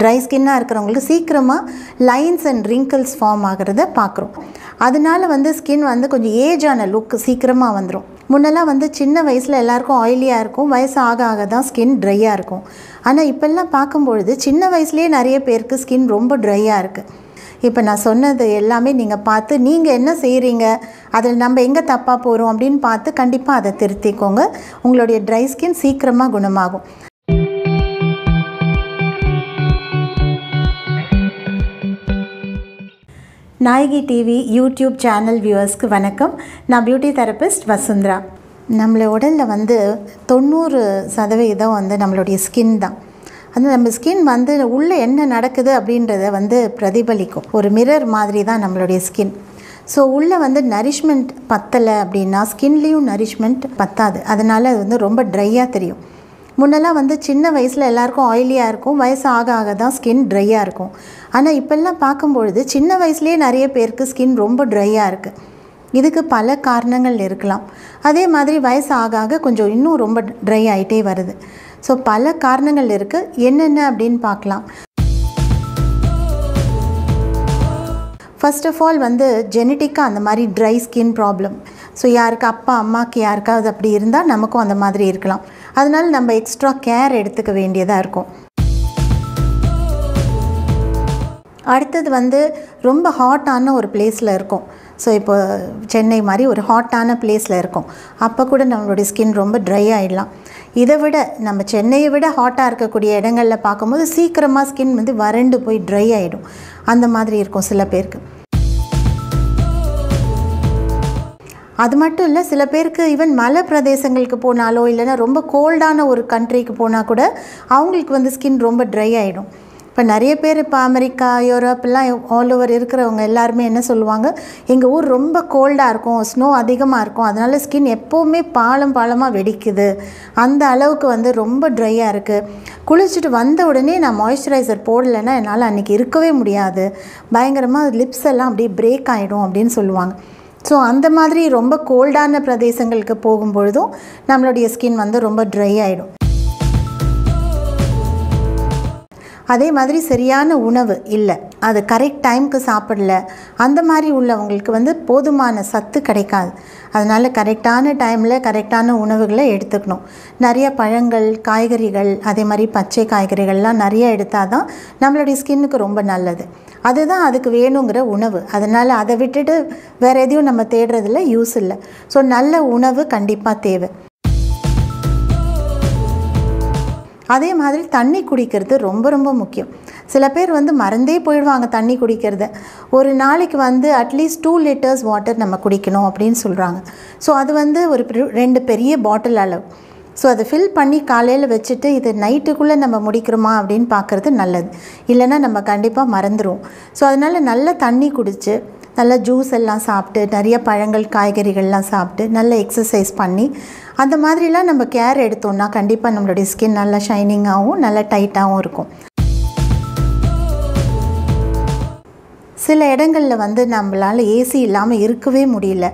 Try ஸ்கின்னாக இருக்கிறவங்களுக்கு சீக்கிரமாக lines and wrinkles form ஆகிறத பார்க்குறோம். அதனால வந்து ஸ்கின் வந்து கொஞ்சம் ஏஜான லுக் சீக்கிரமாக வந்துடும் முன்னெல்லாம் வந்து சின்ன வயசில் எல்லாருக்கும் ஆயிலியாக இருக்கும். வயசு ஆக ஆக தான் ஸ்கின் ட்ரையாக இருக்கும். ஆனால் இப்போல்லாம் பார்க்கும்பொழுது சின்ன வயசுலேயே நிறைய பேருக்கு ஸ்கின் ரொம்ப ட்ரையாக இருக்குது இப்போ நான் சொன்னது எல்லாமே நீங்கள் பார்த்து நீங்கள் என்ன செய்கிறீங்க அதில் நம்ம எங்கே தப்பாக போகிறோம் அப்படின்னு பார்த்து கண்டிப்பாக அதை திருத்திக்கோங்க. உங்களுடைய ட்ரை ஸ்கின் சீக்கிரமாக குணமாகும். நாயகி டிவி யூடியூப் சேனல் வியூவர்ஸ்க்கு வணக்கம். நான் பியூட்டி தெரபிஸ்ட் வசுந்தரா. நம்மளை உடலில் வந்து தொண்ணூறு சதவீதம் வந்து நம்மளுடைய ஸ்கின் தான். அது நம்ம ஸ்கின் வந்து உள்ளே என்ன நடக்குது அப்படின்றத வந்து பிரதிபலிக்கும். ஒரு மிரர் மாதிரி தான் நம்மளுடைய ஸ்கின் ஸோ உள்ளே வந்து நரிஷ்மெண்ட் பத்தலை அப்படின்னா ஸ்கின்லேயும் நரிஷ்மெண்ட் பத்தாது. அதனால் அது வந்து ரொம்ப ட்ரையாக தெரியும். முன்னெல்லாம் வந்து சின்ன வயசில் எல்லாருக்கும் ஆயிலியாக இருக்கும். வயசு ஆக ஆக தான் ஸ்கின் ட்ரையாக இருக்கும். ஆனால் இப்போல்லாம் பார்க்கும்பொழுது சின்ன வயசுலேயே நிறைய பேருக்கு ஸ்கின் ரொம்ப ட்ரையாக இருக்குது இதுக்கு பல காரணங்கள் இருக்கலாம். அதே மாதிரி வயசு ஆக ஆக கொஞ்சம் இன்னும் ரொம்ப ட்ரை ஆகிட்டே வருது. ஸோ பல காரணங்கள் இருக்குது என்னென்ன அப்படின்னு பார்க்கலாம். ஃபர்ஸ்ட் ஆஃப் ஆல் வந்து ஜெனட்டிக்காக அந்த மாதிரி ட்ரை ஸ்கின் ப்ராப்ளம் ஸோ யாருக்கு அப்பா அம்மாவுக்கு யாருக்காவது அப்படி இருந்தால் நமக்கும் அந்த மாதிரி இருக்கலாம். அதனால் நம்ம எக்ஸ்ட்ரா கேர் எடுத்துக்க வேண்டியதாக இருக்கும். அடுத்தது வந்து ரொம்ப ஹாட்டான ஒரு பிளேஸில் இருக்கும். ஸோ இப்போ சென்னை மாதிரி ஒரு ஹாட்டான பிளேஸில் இருக்கும். அப்போ கூட நம்மளுடைய ஸ்கின் ரொம்ப ட்ரை ஆகிடலாம் இதை விட நம்ம சென்னையை விட ஹாட்டாக இருக்கக்கூடிய இடங்களில் பார்க்கும்போது சீக்கிரமாக ஸ்கின் வந்து வறண்டு போய் ட்ரை ஆகிடும் அந்த மாதிரி இருக்கும் சில பேருக்கு. அது மட்டும் இல்லை சில பேருக்கு ஈவன் மலை பிரதேசங்களுக்கு போனாலோ இல்லைன்னா ரொம்ப கோல்டான ஒரு கண்ட்ரிக்கு போனால் கூட அவங்களுக்கு வந்து ஸ்கின் ரொம்ப ட்ரை ஆகிடும் இப்போ நிறைய பேர் இப்போ அமெரிக்கா யூரோப்லாம் ஆல் ஓவர் இருக்கிறவங்க எல்லாருமே என்ன சொல்லுவாங்க எங்கள் ஊர் ரொம்ப கோல்டாக இருக்கும் ஸ்னோ அதிகமாக இருக்கும் அதனால் ஸ்கின் எப்போவுமே பாலம் பாலமாக வெடிக்குது. அந்த அளவுக்கு வந்து ரொம்ப ட்ரையாக இருக்குது குளிச்சுட்டு வந்த உடனே நான் மாய்ஸ்சரைசர் போடலைன்னா என்னால் அன்றைக்கி இருக்கவே முடியாது. பயங்கரமாக லிப்ஸ் எல்லாம் அப்படியே பிரேக் ஆகிடும் அப்படின்னு சொல்லுவாங்க. ஸோ அந்த மாதிரி ரொம்ப கோல்டான பிரதேசங்களுக்கு போகும்பொழுதும் நம்மளுடைய ஸ்கின் வந்து ரொம்ப ட்ரை ஆகிடும் அதே மாதிரி சரியான உணவு இல்லை. அது கரெக்ட் டைமுக்கு சாப்பிடல. அந்த மாதிரி உள்ளவங்களுக்கு வந்து போதுமான சத்து கிடைக்காது. அதனால் கரெக்டான டைமில் கரெக்டான உணவுகளை எடுத்துக்கணும். நிறைய பழங்கள் காய்கறிகள் அதே மாதிரி பச்சை காய்கறிகள்லாம் நிறைய எடுத்தால் தான் நம்மளுடைய ஸ்கின்னுக்கு ரொம்ப நல்லது. அதுதான் அதுக்கு வேணுங்கிற உணவு. அதனால் அதை விட்டுட்டு வேறு எதையும் நம்ம தேடுறதில் யூஸ் இல்லை. ஸோ நல்ல உணவு கண்டிப்பாக தேவை. அதே மாதிரி தண்ணி குடிக்கிறது ரொம்ப ரொம்ப முக்கியம். சில பேர் வந்து மறந்தே போயிடுவாங்க தண்ணி குடிக்கிறத. ஒரு நாளைக்கு வந்து அட்லீஸ்ட் டூ லிட்டர்ஸ் வாட்டர் நம்ம குடிக்கணும் அப்படின்னு சொல்கிறாங்க ஸோ அது வந்து ஒரு ரெண்டு பெரிய பாட்டில் அளவு. ஸோ அதை ஃபில் பண்ணி காலையில் வச்சுட்டு இது நைட்டுக்குள்ளே நம்ம முடிக்கிறோமா அப்படின்னு பார்க்குறது நல்லது. இல்லைன்னா நம்ம கண்டிப்பாக மறந்துடும் ஸோ அதனால் நல்ல தண்ணி குடித்து நல்லா ஜூஸ் எல்லாம் சாப்பிட்டு நிறைய பழங்கள் காய்கறிகள்லாம் சாப்பிட்டு நல்ல எக்ஸசைஸ் பண்ணி அந்த மாதிரிலாம் நம்ம கேர் எடுத்தோம்னா கண்டிப்பாக நம்மளுடைய ஸ்கின் நல்லா ஷைனிங்காகவும் நல்லா டைட்டாகவும் இருக்கும். சில இடங்களில் வந்து நம்மளால் ஏசி இல்லாமல் இருக்கவே முடியல.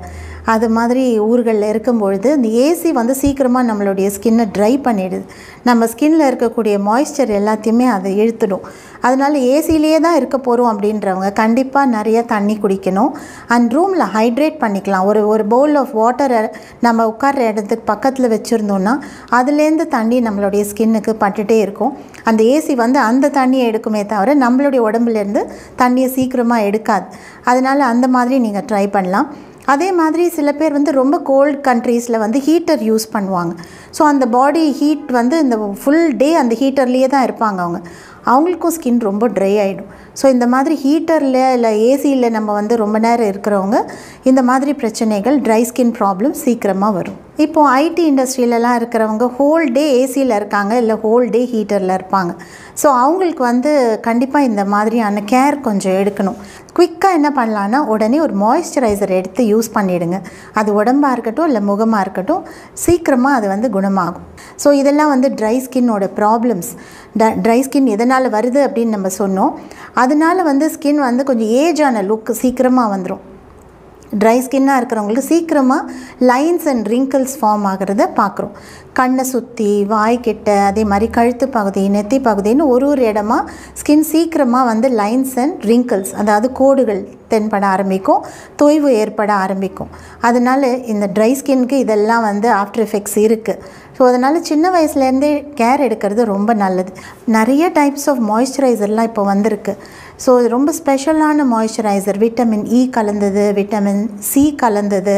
அது மாதிரி ஊர்களில் இருக்கும்பொழுது இந்த ஏசி வந்து சீக்கிரமாக நம்மளுடைய ஸ்கின்னை ட்ரை பண்ணிடுது. நம்ம ஸ்கின்னில் இருக்கக்கூடிய மாய்ஸ்சர் எல்லாத்தையுமே அதை இழுத்துடும். அதனால் ஏசிலேயே தான் இருக்க போகிறோம் அப்படின்றவங்க கண்டிப்பாக நிறைய தண்ணி குடிக்கணும். அண்ட் ரூமில் ஹைட்ரேட் பண்ணிக்கலாம். ஒரு ஒரு பவுல் ஆஃப் வாட்டரை நம்ம உட்கார்ற இடத்துக்கு பக்கத்தில் வச்சுருந்தோன்னா அதுலேருந்து தண்ணி நம்மளுடைய ஸ்கின்னுக்கு பட்டுகிட்டே இருக்கும். அந்த ஏசி வந்து அந்த தண்ணியை எடுக்குமே தவிர நம்மளுடைய உடம்புலேருந்து தண்ணியை சீக்கிரமாக எடுக்காது. அதனால் அந்த மாதிரி நீங்கள் ட்ரை பண்ணலாம். அதே மாதிரி சில பேர் வந்து ரொம்ப கோல்ட் கண்ட்ரீஸில் வந்து ஹீட்டர் யூஸ் பண்ணுவாங்க. ஸோ அந்த பாடி ஹீட் வந்து இந்த ஃபுல் டே அந்த ஹீட்டர்லேயே தான் இருப்பாங்க அவங்க. அவங்களுக்கும் ஸ்கின் ரொம்ப ட்ரை ஆகிடும் ஸோ இந்த மாதிரி ஹீட்டரில் இல்லை ஏசியில் நம்ம வந்து ரொம்ப நேரம் இருக்கிறவங்க இந்த மாதிரி பிரச்சனைகள் ட்ரை ஸ்கின் ப்ராப்ளம் சீக்கிரமாக வரும். இப்போது ஐடி இண்டஸ்ட்ரியிலலாம் இருக்கிறவங்க ஹோல் டே ஏசியில் இருக்காங்க இல்லை ஹோல் டே ஹீட்டரில் இருப்பாங்க. ஸோ அவங்களுக்கு வந்து கண்டிப்பாக இந்த மாதிரியான கேர் கொஞ்சம் எடுக்கணும். குயிக்காக என்ன பண்ணலான்னா உடனே ஒரு மாய்ஸ்சரைசர் எடுத்து யூஸ் பண்ணிவிடுங்க அது உடம்பாக இருக்கட்டும் இல்லை முகமாக இருக்கட்டும் சீக்கிரமாக அது வந்து குணமாகும். ஸோ இதெல்லாம் வந்து ட்ரை ஸ்கின்னோட ப்ராப்ளம்ஸ் ட ட்ரை ஸ்கின் எதனால் வருது அப்படின்னு நம்ம சொன்னோம். அதனால வந்து ஸ்கின் வந்து கொஞ்சம் ஏஜான லுக் சீக்கிரமாக வந்துடும் ட்ரை ஸ்கின்னாக இருக்கிறவங்களுக்கு சீக்கிரமாக லைன்ஸ் அண்ட் ரிங்கிள்ஸ் ஃபார்ம் ஆகிறத பார்க்குறோம். கண்ணை சுற்றி வாய்க்கிட்ட அதே மாதிரி கழுத்து பகுதி நெத்தி பகுதின்னு ஒரு ஒரு இடமா ஸ்கின் சீக்கிரமாக வந்து லைன்ஸ் அண்ட் ரிங்கிள்ஸ் அதாவது கோடுகள் தென்பட ஆரம்பிக்கும் தொய்வு ஏற்பட ஆரம்பிக்கும். அதனால் இந்த ட்ரை ஸ்கின்க்கு இதெல்லாம் வந்து ஆஃப்டர் எஃபெக்ட்ஸ் இருக்குது ஸோ அதனால் சின்ன வயசுலேருந்தே கேர் எடுக்கிறது ரொம்ப நல்லது. நிறைய டைப்ஸ் ஆஃப் மாய்ஸ்சரைசர்லாம் இப்போ வந்திருக்கு. ஸோ இது ரொம்ப ஸ்பெஷலான மாய்ஸ்சரைசர் விட்டமின் இ கலந்தது விட்டமின் சி கலந்தது.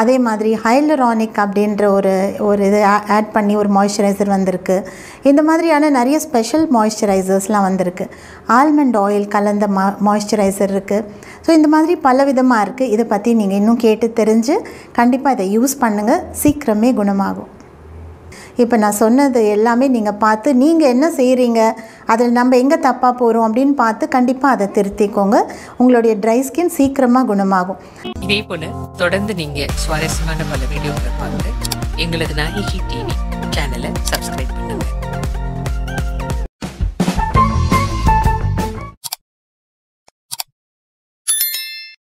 அதே மாதிரி ஹைலரானிக் அப்படின்ற ஒரு ஒரு இது ஆட் பண்ணி ஒரு மாய்ஸ்சரைசர் வந்திருக்கு. இந்த மாதிரியான நிறைய ஸ்பெஷல் மாய்ஸ்சரைசர்ஸ்லாம் வந்திருக்கு. ஆல்மண்ட் ஆயில் கலந்த மா மாய்ஸ்சரைசர் இருக்குது ஸோ இந்த மாதிரி பல விதமாக இருக்குது இதை பற்றி நீங்கள் இன்னும் கேட்டு தெரிஞ்சு கண்டிப்பாக இதை யூஸ் பண்ணுங்கள் சீக்கிரமே குணமாகும். இப்போ நான் சொன்னது எல்லாமே நீங்கள் பார்த்து நீங்கள் என்ன செய்கிறீங்க அதில் நம்ம எங்கே தப்பாக போகிறோம் அப்படின்னு பார்த்து கண்டிப்பாக அதை திருத்திக்கோங்க. உங்களுடைய ட்ரை ஸ்கின் சீக்கிரமாக குணமாகும். இதே போல் தொடர்ந்து நீங்கள் சுவாரஸ்யமான பல வீடியோக்களை பார்த்து எங்களது நாயகி டிவி சேனலை சப்ஸ்கிரைப் பண்ணுங்கள்